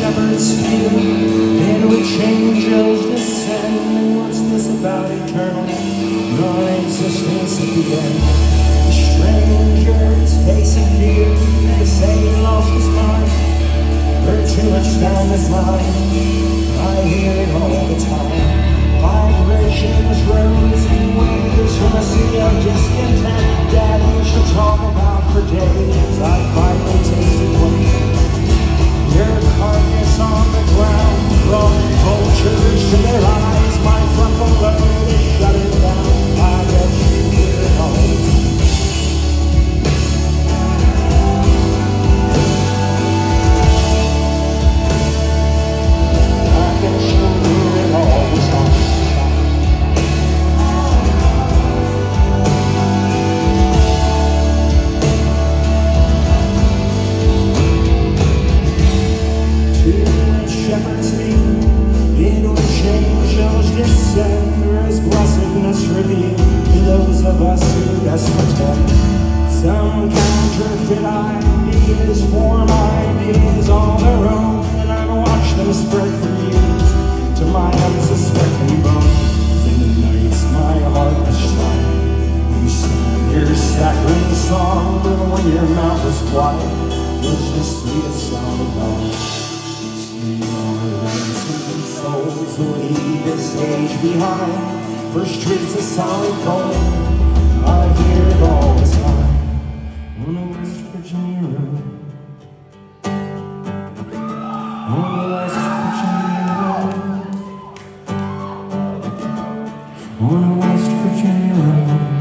shepherd's field in which angels descend what's this about eternal non-existence at the end. The stranger is facing fear they say he lost his mind. Virtue too much down this line. I hear it all the time. Some counterfeit ideas form ideas all their own, and I've watched them spread for years to my unsuspecting bones. In the nights my heart was shrine, you sang your saccharine song, and when your mouth was quiet, was the sweetest sound of all. Sweet souls who leave this age behind. First truth's a solid gold. I hear it all On a West Virginia road.